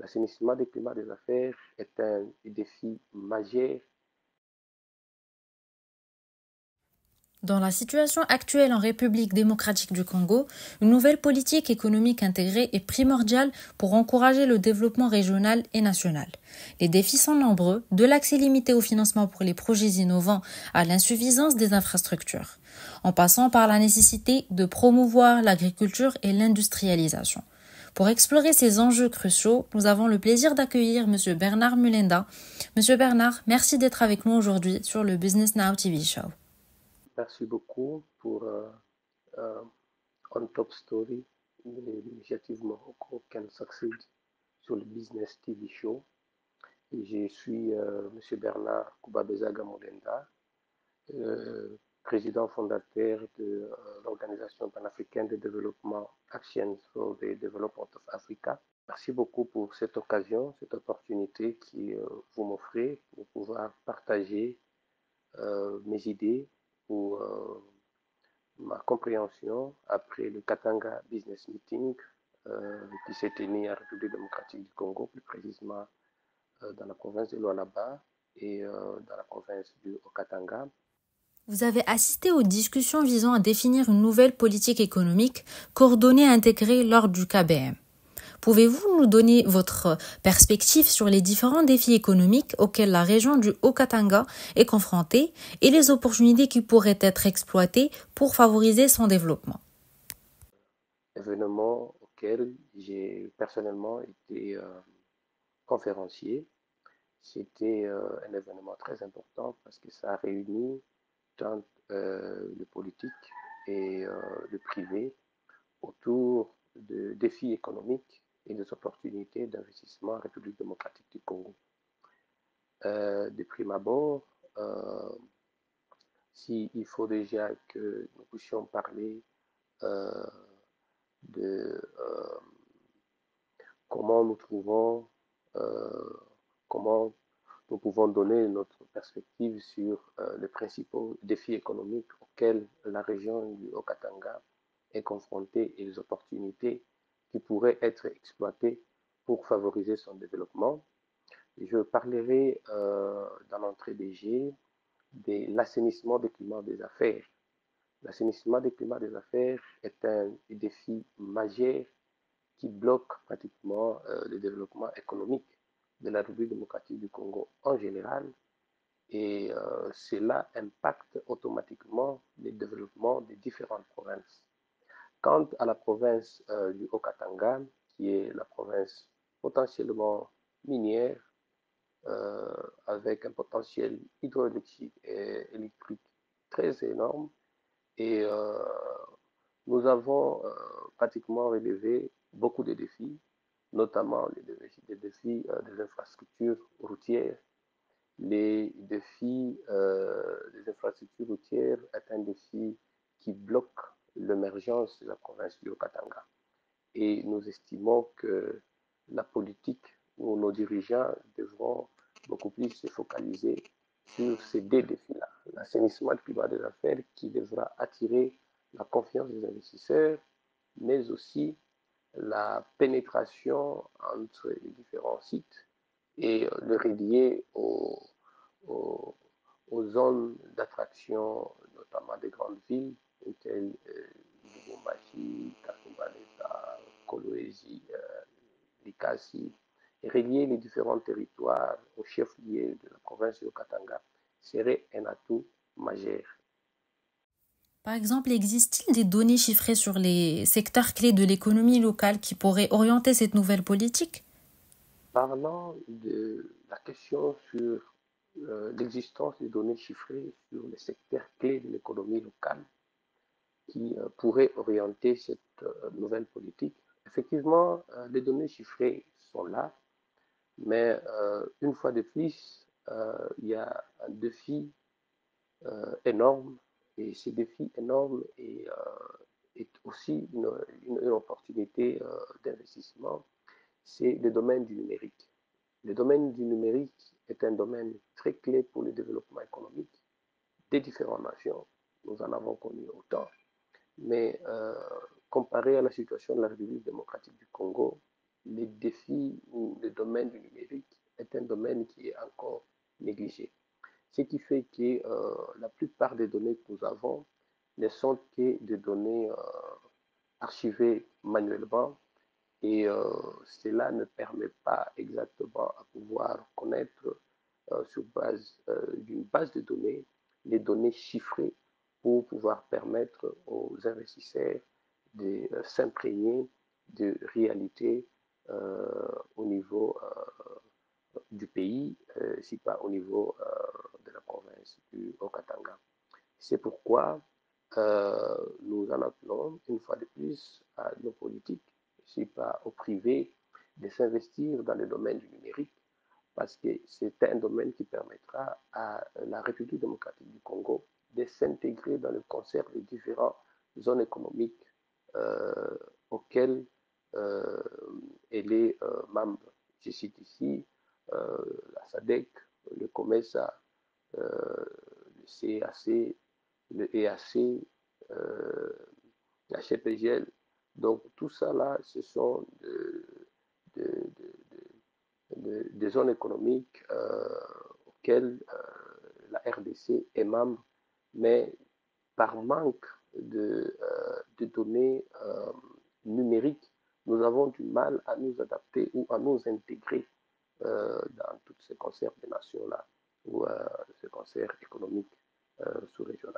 L'assainissement des climats des affaires est un défi majeur Dans la situation actuelle en République démocratique du Congo, une nouvelle politique économique intégrée est primordiale pour encourager le développement régional et national. Les défis sont nombreux, de l'accès limité au financement pour les projets innovants à l'insuffisance des infrastructures, en passant par la nécessité de promouvoir l'agriculture et l'industrialisation. Pour explorer ces enjeux cruciaux, nous avons le plaisir d'accueillir M. Bernard Mulenda. M. Bernard, merci d'être avec nous aujourd'hui sur le Business Now TV Show. Merci beaucoup pour euh, euh, On Top Story, l'initiative Morocco Can Succeed sur le Business TV Show. je suis euh, M. Bernard Koubabezaga Modenda, président fondateur de l'Organisation panafricaine de développement Actions for the Development of Africa. Merci beaucoup pour cette occasion, cette opportunité que vous m'offrez pour pouvoir partager mes idées pour euh, ma compréhension après le Katanga Business Meeting euh, qui s'est tenu à la République démocratique du Congo, plus précisément euh, dans la province de Lualaba et dans la province du Okatanga. Vous avez assisté aux discussions visant à définir une nouvelle politique économique coordonnée et intégrée lors du KBM. Pouvez-vous nous donner votre perspective sur les différents défis économiques auxquels la région du Haut-Katanga est confrontée et les opportunités qui pourraient être exploitées pour favoriser son développement? Événement auquel j'ai personnellement été euh, conférencier. C'était euh, un événement très important parce que ça a réuni euh, le politique et le privé autour de défis économiques et des opportunités d'investissement en République démocratique du Congo. Euh, de prime abord, euh, s'il faut déjà que nous puissions parler euh, de euh, comment nous trouvons, comment nous pouvons donner notre perspective sur les principaux défis économiques auxquels la région du Haut-Katanga est confrontée et les opportunités qui pourraient être exploitées pour favoriser son développement. Je parlerai euh, dans l'entrée des G de l'assainissement des climats des affaires. L'assainissement des climats des affaires est un défi majeur qui bloque pratiquement euh, le développement économique de la République démocratique du Congo en général et euh, cela impacte automatiquement le développement des différentes provinces. Quant à la province euh, du Haut-Katanga, qui est la province potentiellement minière, euh, avec un potentiel hydroélectrique et électrique très énorme, et nous avons pratiquement relevé beaucoup de défis, notamment les défis, les défis des infrastructures routières. Les défis des infrastructures routières est un défi qui bloque l'émergence de la province du Haut-Katanga. Et nous estimons que la politique ou nos dirigeants devront beaucoup plus se focaliser sur ces deux défis-là. L'assainissement du climat des affaires qui devra attirer la confiance des investisseurs, mais aussi la pénétration entre les différents sites et le relier aux, zones d'attraction, notamment des grandes villes, tels Lubumbashi, Kasumbalesa, Kolwezi, euh, Likasi, et relier les différents territoires au chef-lieu de la province de Katanga serait un atout majeur. Par exemple, existe-t-il des données chiffrées sur les secteurs clés de l'économie locale qui pourraient orienter cette nouvelle politique? Parlant de la question sur euh, l'existence des données chiffrées sur les secteurs clés de l'économie locale, qui euh, pourrait orienter cette euh, nouvelle politique. Effectivement, les données chiffrées sont là, mais une fois de plus, il y a un défi énorme, et ce défi énorme est, est aussi une, opportunité d'investissement, c'est le domaine du numérique. Le domaine du numérique est un domaine très clé pour le développement économique des différentes nations. Nous en avons connu autant. Mais euh, comparé à la situation de la République démocratique du Congo, les défis ou les domaine du numérique est un domaine qui est encore négligé. Ce qui fait que la plupart des données que nous avons ne sont que des données archivées manuellement et cela ne permet pas exactement à pouvoir connaître sur base d'une base de données les données chiffrées pour pouvoir permettre aux investisseurs de euh, s'imprégner de réalité euh, au niveau euh, du pays, si pas au niveau de la province du Haut-Katanga. C'est pourquoi nous en appelons une fois de plus à nos politiques, si pas au privé, de s'investir dans le domaine du numérique parce que c'est un domaine qui permettra à la République démocratique du Congo de s'intégrer dans le concert des différentes zones économiques euh, auxquelles euh, elle est euh, membre. Je cite ici la SADEC, le COMESA, le CAC, le EAC, la CHPGL. Donc tout ça là, ce sont des zones économiques auxquelles la RDC est membre mais par manque de, euh, données euh, numériques, nous avons du mal à nous adapter ou à nous intégrer euh, dans tous ces concerts des nations-là ou ces concerts économiques sous-régionaux.